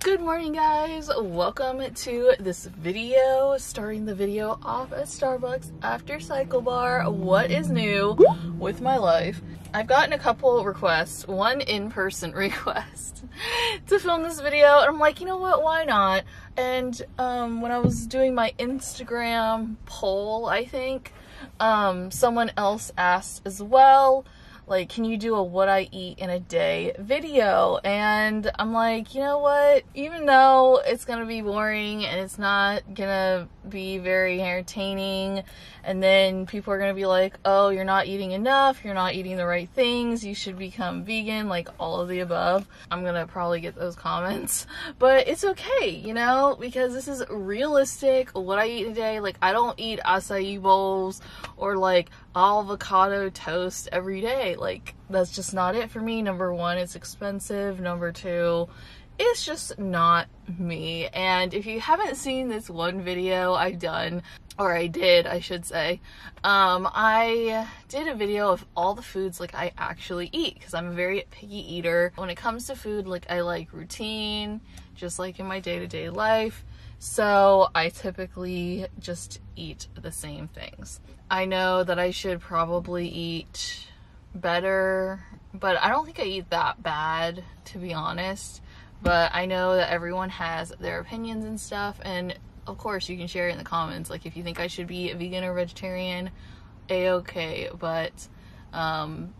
Good morning guys, welcome to this video, starting the video off at Starbucks after Cycle Bar. What is new with my life? I've gotten a couple requests, one in-person request to film this video and I'm like, you know what, why not? And um, when I was doing my Instagram poll, I think, um, someone else asked as well, like, can you do a what I eat in a day video? And I'm like, you know what? Even though it's gonna be boring and it's not gonna be very entertaining, and then people are gonna be like, oh, you're not eating enough, you're not eating the right things, you should become vegan, like all of the above. I'm gonna probably get those comments, but it's okay, you know, because this is realistic what I eat today. Like, I don't eat acai bowls or like avocado toast every day. Like, that's just not it for me. Number one, it's expensive. Number two, it's just not me. And if you haven't seen this one video I've done, or I did, I should say, um, I did a video of all the foods like I actually eat because I'm a very picky eater. When it comes to food, like I like routine, just like in my day-to-day -day life. So I typically just eat the same things. I know that I should probably eat better, but I don't think I eat that bad, to be honest. But I know that everyone has their opinions and stuff, and of course you can share it in the comments. Like if you think I should be a vegan or vegetarian, a-okay, but um,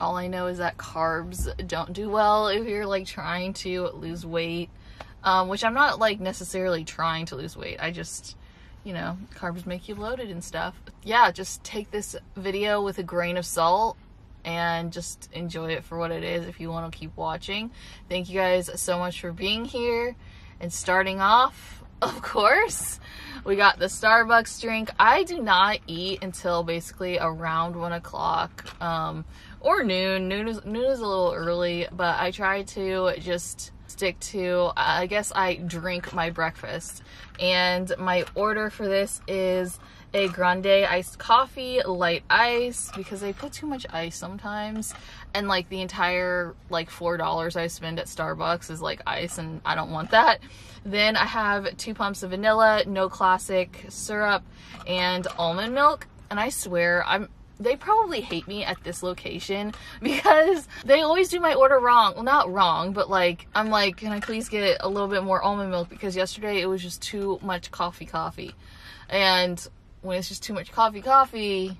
all I know is that carbs don't do well if you're like trying to lose weight, um, which I'm not like necessarily trying to lose weight. I just you know, carbs make you bloated and stuff. Yeah, just take this video with a grain of salt and just enjoy it for what it is if you want to keep watching. Thank you guys so much for being here and starting off, of course. We got the Starbucks drink. I do not eat until basically around one o'clock um, or noon. Noon is, noon is a little early, but I try to just stick to, I guess I drink my breakfast. And my order for this is a grande iced coffee, light ice, because they put too much ice sometimes. And like the entire like $4 I spend at Starbucks is like ice and I don't want that. Then I have two pumps of vanilla, no classic syrup, and almond milk. And I swear, I'm they probably hate me at this location because they always do my order wrong. Well, not wrong, but like, I'm like, can I please get a little bit more almond milk? Because yesterday it was just too much coffee coffee. And when it's just too much coffee coffee,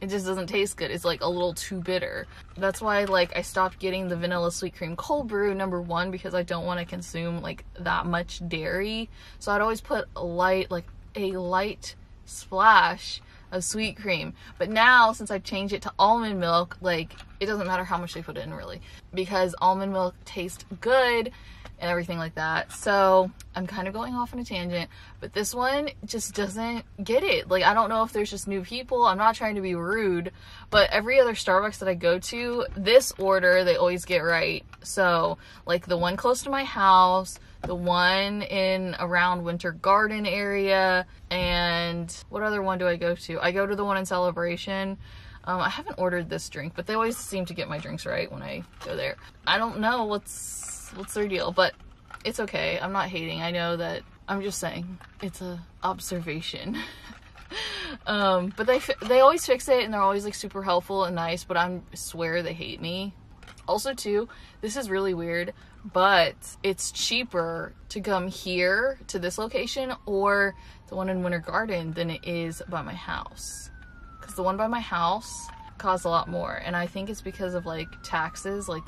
it just doesn't taste good. It's like a little too bitter. That's why like I stopped getting the vanilla sweet cream cold brew number one because I don't want to consume like that much dairy. So I'd always put a light like a light splash of sweet cream. But now, since I've changed it to almond milk, like, it doesn't matter how much they put in, really. Because almond milk tastes good and everything like that. So, I'm kind of going off on a tangent. But this one just doesn't get it. Like, I don't know if there's just new people. I'm not trying to be rude. But every other Starbucks that I go to, this order, they always get right. So, like, the one close to my house the one in around Winter Garden area, and what other one do I go to? I go to the one in Celebration. Um, I haven't ordered this drink, but they always seem to get my drinks right when I go there. I don't know what's what's their deal, but it's okay. I'm not hating. I know that I'm just saying it's a observation. um, but they they always fix it and they're always like super helpful and nice, but I swear they hate me. Also too, this is really weird but it's cheaper to come here to this location or the one in Winter Garden than it is by my house. Because the one by my house costs a lot more. And I think it's because of like taxes, like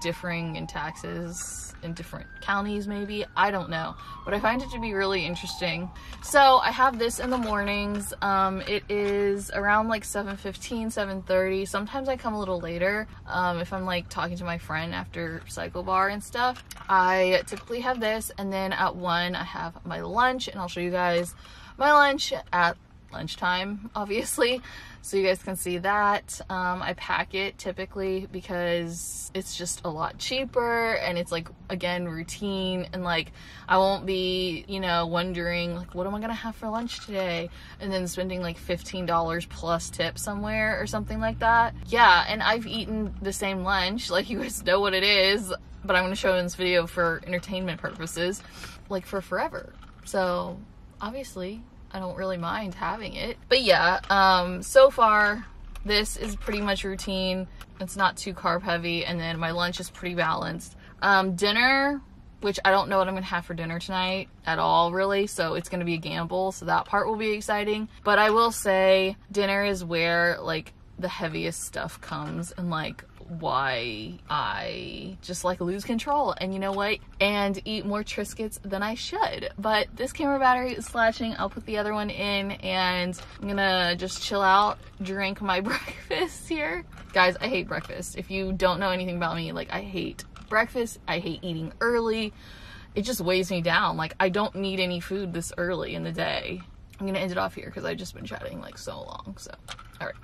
differing in taxes in different counties maybe? I don't know. But i find it to be really interesting. So i have this in the mornings. Um, it is around like 7:15, 7:30. sometimes i come a little later um, if i'm like talking to my friend after cycle bar and stuff. I typically have this and then at one i have my lunch and i'll show you guys my lunch at lunchtime obviously so you guys can see that. Um, I pack it typically because it's just a lot cheaper and it's like, again, routine and like I won't be, you know, wondering like, what am I gonna have for lunch today? And then spending like $15 plus tip somewhere or something like that. Yeah, and I've eaten the same lunch, like you guys know what it is, but I'm gonna show in this video for entertainment purposes, like for forever. So obviously I don't really mind having it. But yeah, um, so far this is pretty much routine. It's not too carb heavy and then my lunch is pretty balanced. Um, dinner, which I don't know what I'm gonna have for dinner tonight at all really, so it's gonna be a gamble, so that part will be exciting. But I will say dinner is where like the heaviest stuff comes and like why I just like lose control and you know what? And eat more Triscuits than I should. But this camera battery is slashing. I'll put the other one in and I'm gonna just chill out drink my breakfast here. Guys I hate breakfast. If you don't know anything about me like I hate breakfast. I hate eating early. It just weighs me down. Like I don't need any food this early in the day. I'm gonna end it off here because I've just been chatting like so long so. All right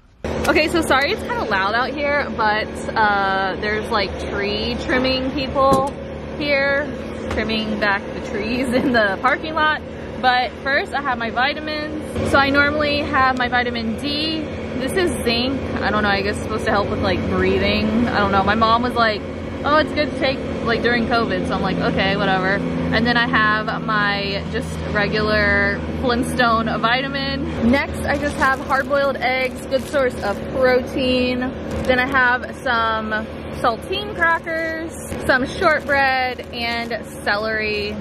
Okay, so sorry it's kind of loud out here, but uh, there's like tree trimming people here, trimming back the trees in the parking lot. But first I have my vitamins. So I normally have my vitamin D. This is zinc. I don't know, I guess it's supposed to help with like breathing. I don't know. My mom was like, oh, it's good to take like during COVID. So I'm like, okay, whatever. And then I have my just regular Flintstone vitamin. Next, I just have hard-boiled eggs, good source of protein. Then I have some saltine crackers, some shortbread, and celery.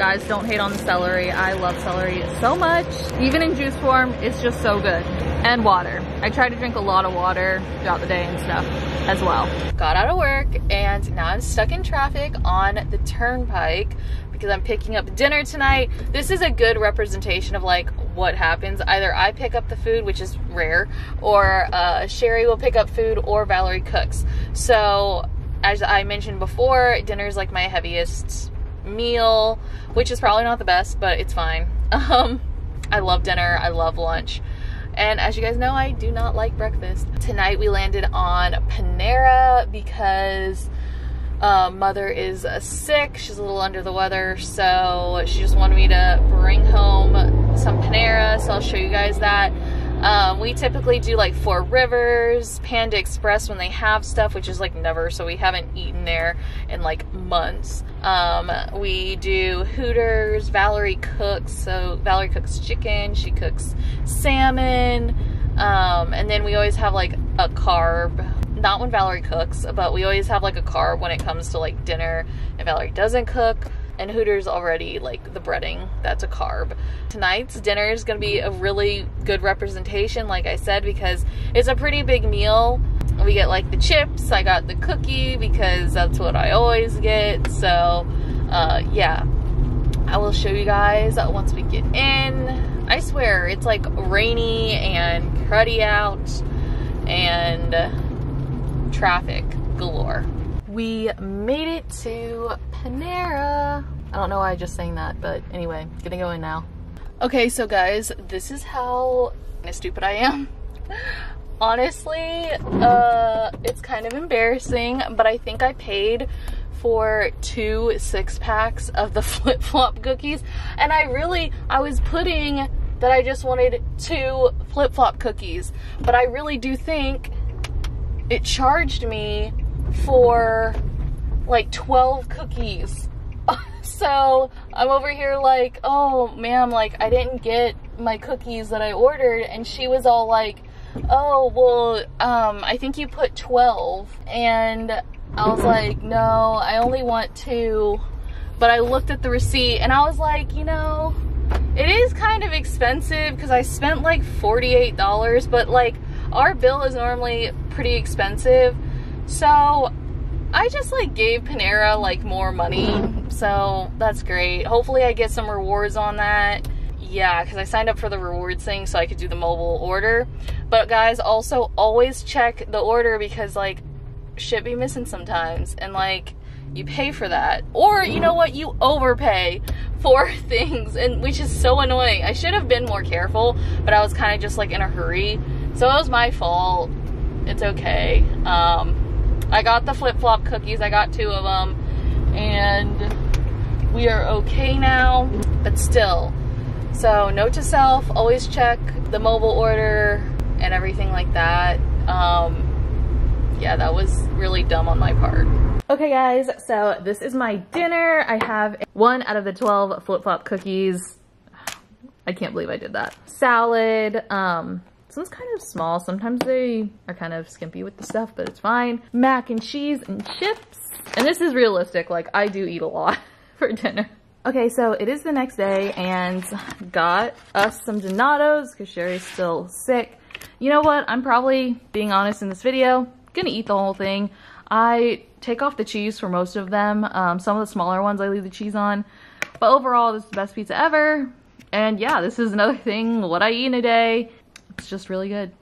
Guys, don't hate on the celery. I love celery so much. Even in juice form, it's just so good. And water. I try to drink a lot of water throughout the day and stuff as well. Got out of work and now I'm stuck in traffic on the turnpike because I'm picking up dinner tonight. This is a good representation of like what happens. Either I pick up the food, which is rare, or uh, Sherry will pick up food or Valerie cooks. So as I mentioned before, dinner is like my heaviest meal, which is probably not the best, but it's fine. Um, I love dinner. I love lunch. And as you guys know, I do not like breakfast. Tonight we landed on Panera because uh, mother is uh, sick. She's a little under the weather, so she just wanted me to bring home some Panera. So I'll show you guys that. Um, we typically do like Four Rivers, Panda Express when they have stuff, which is like never, so we haven't eaten there in like months. Um, we do Hooters, Valerie cooks, so Valerie cooks chicken, she cooks salmon, um, and then we always have like a carb not when Valerie cooks, but we always have like a carb when it comes to like dinner and Valerie doesn't cook and Hooters already like the breading that's a carb. Tonight's dinner is going to be a really good representation like I said because it's a pretty big meal. We get like the chips, I got the cookie because that's what I always get. So, uh, yeah. I will show you guys once we get in. I swear it's like rainy and cruddy out and traffic galore we made it to Panera. I don't know why I just saying that, but anyway, gonna go in now. Okay, so guys, this is how stupid I am. Honestly, uh, it's kind of embarrassing, but I think I paid for two six packs of the flip-flop cookies. And I really, I was putting that I just wanted two flip-flop cookies, but I really do think it charged me for like 12 cookies. so I'm over here like, oh ma'am, like I didn't get my cookies that I ordered. And she was all like, oh, well, um, I think you put 12. And I was like, no, I only want two. But I looked at the receipt and I was like, you know, it is kind of expensive because I spent like $48, but like our bill is normally pretty expensive. So I just like gave Panera like more money. So that's great. Hopefully I get some rewards on that. Yeah, because I signed up for the rewards thing so I could do the mobile order. But guys, also always check the order because like shit be missing sometimes. And like you pay for that. Or you know what, you overpay for things and which is so annoying. I should have been more careful, but I was kind of just like in a hurry So it was my fault. It's okay. Um, I got the flip-flop cookies. I got two of them. And we are okay now. But still. So note to self, always check the mobile order and everything like that. Um, yeah, that was really dumb on my part. Okay guys, so this is my dinner. I have one out of the 12 flip-flop cookies. I can't believe I did that. Salad, um, this one's kind of small. Sometimes they are kind of skimpy with the stuff, but it's fine. Mac and cheese and chips. And this is realistic, like I do eat a lot for dinner. Okay, so it is the next day and got us some Donatos because Sherry's still sick. You know what? I'm probably, being honest in this video, gonna eat the whole thing. I take off the cheese for most of them. Um, some of the smaller ones I leave the cheese on. But overall, this is the best pizza ever. And yeah, this is another thing, what I eat in a day. It's just really good.